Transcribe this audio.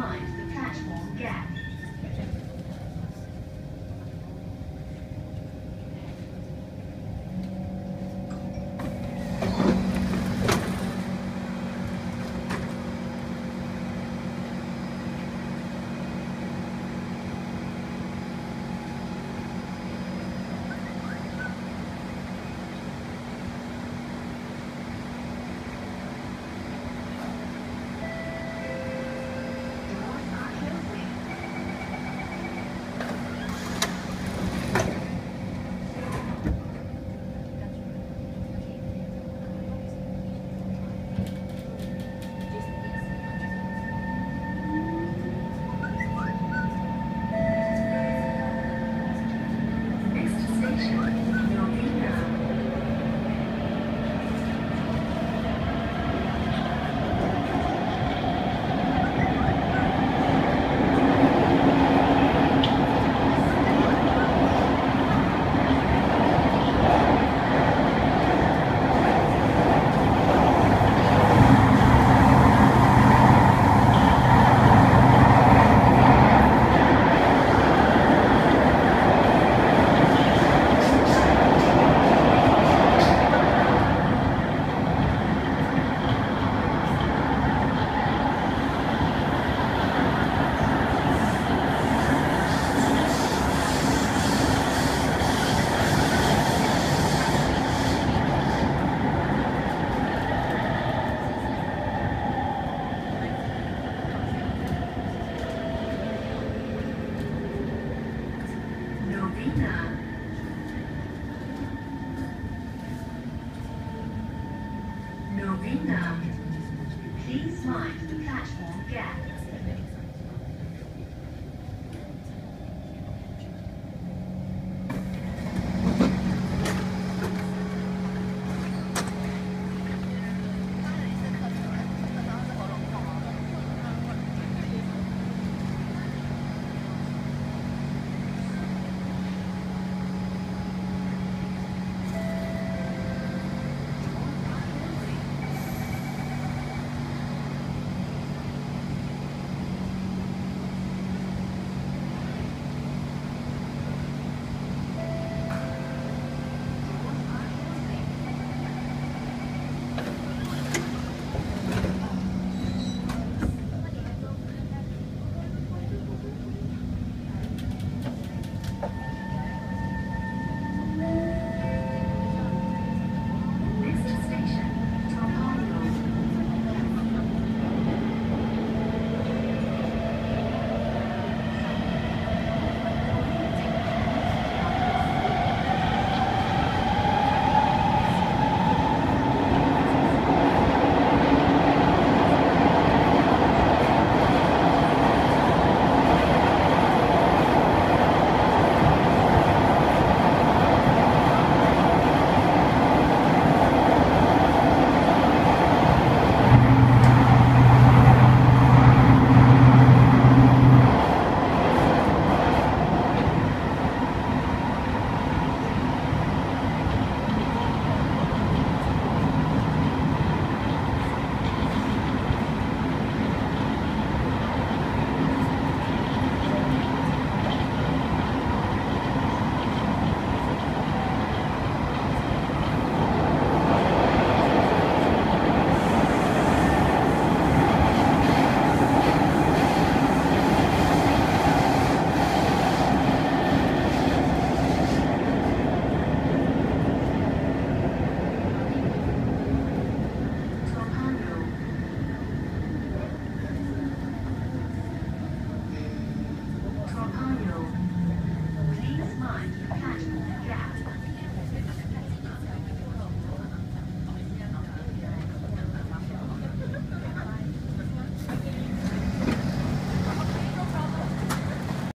mind.